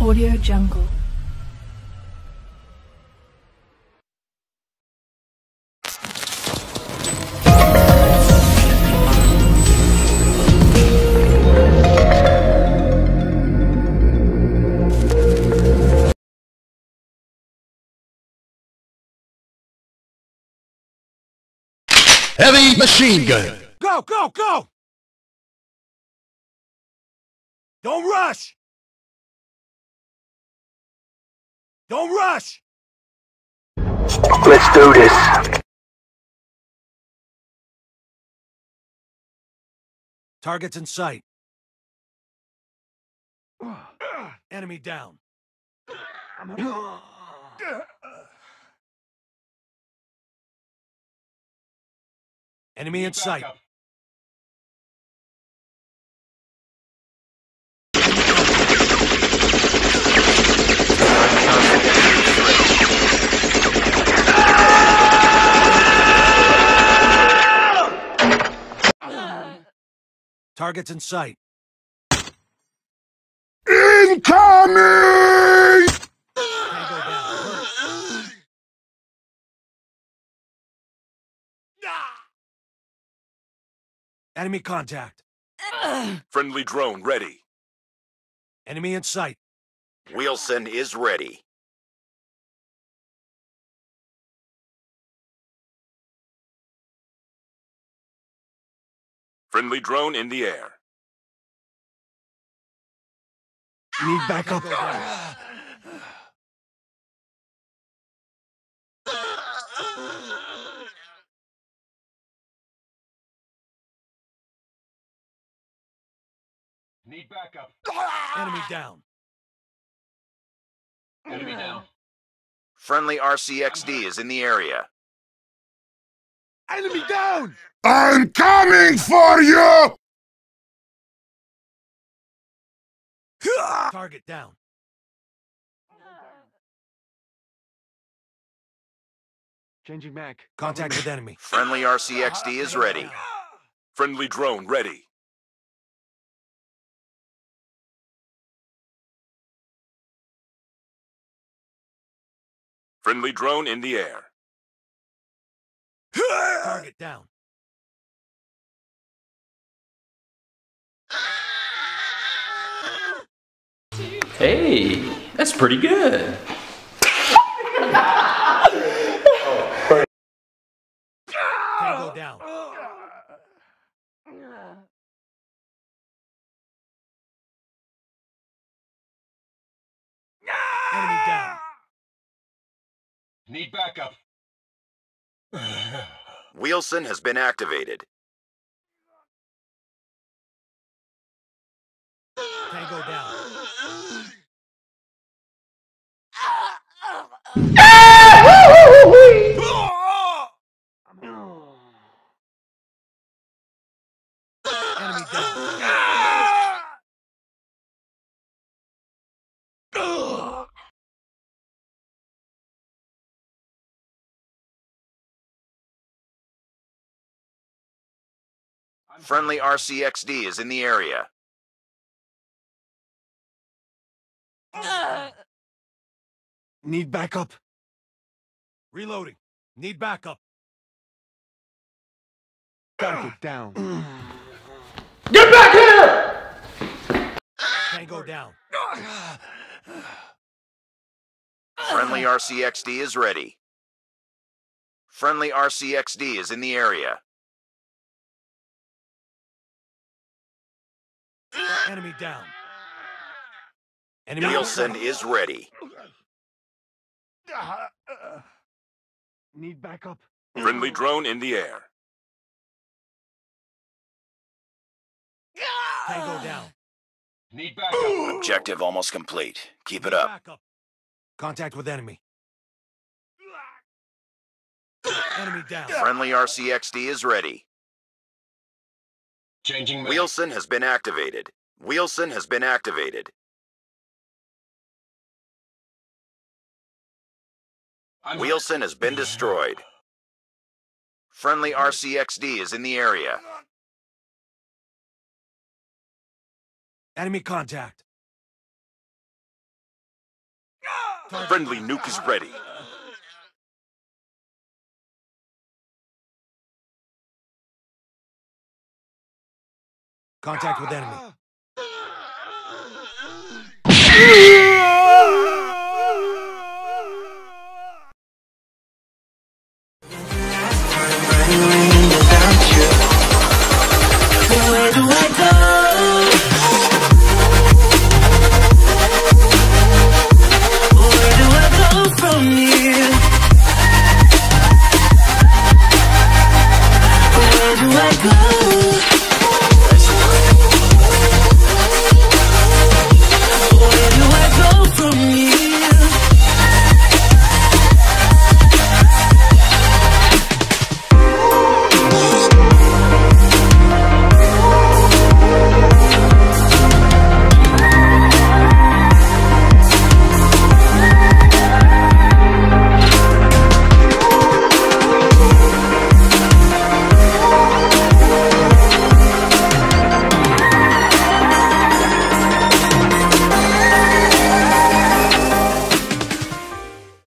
Audio Jungle. Heavy machine gun. Go, go, go! Don't rush! Don't rush! Let's do this. Targets in sight. Enemy down. Enemy in sight. Targets in sight. Incoming! Tango down. Hurt. Enemy contact. Friendly drone ready. Enemy in sight. Wheelson is ready. Friendly drone in the air. Need backup. Need backup. Enemy down. Enemy down. Friendly RCXD is in the area. Enemy down! I'm coming for you! Target down. Changing Mac. Contact with enemy. Friendly RCXD is ready. Friendly drone ready. Friendly drone in the air. Target down. Hey, that's pretty good. Tango down. Enemy down. Need backup. Wheelson has been activated. Tango down. Enemy Friendly RCXD is in the area. Need backup. Reloading. Need backup. Gotta get down. Get back here! Tango down. Friendly RCXD is ready. Friendly RCXD is in the area. Enemy down. Enemy Wheelson is ready. Need backup. Friendly drone in the air. Tango down. Need backup. Objective almost complete. Keep it up. Backup. Contact with enemy. Enemy down. Friendly RCXD is ready. Changing Mac. Wheelson has been activated. Wheelson has been activated. I'm Wheelson has been destroyed. Friendly RCXD is in the area. Enemy contact. Friendly nuke is ready. Contact with enemy.